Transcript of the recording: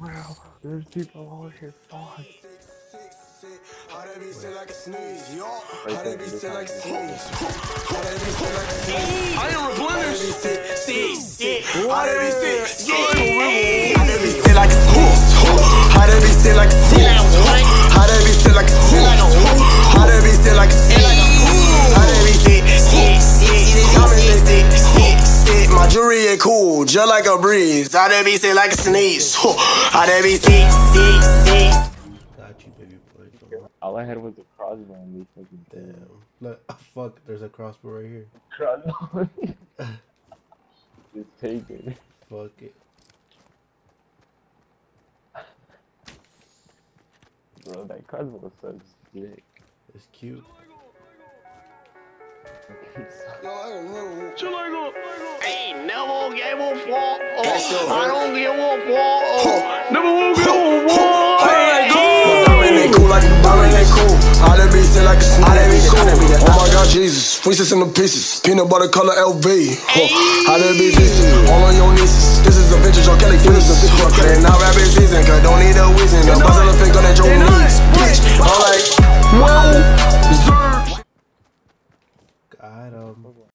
Wow, there's people all here. Fuck. How that be jewelry ain't cool, just like a breeze. How that be sit like a sneeze. How that be see, sit, sit. Got you, baby boy. All I had was a crossbow and we fucking Damn. Look, oh, fuck, there's a crossbow right here. crossbow. Just take it. Fuck it. Bro, that crossbow is so sick. It's cute. Never gave a. Oh, I don't give a. Oh, never give a fuck. Diamond ain't cool like ain't cool. How that be sit like a snake. Cool. Oh my god, Jesus. Pieces in the pieces. Peanut butter color LV. Huh. How that be decent. All on your nieces. This is a vintage or Kelly Fleece. And now rabbit season. Cause don't need a reason. item.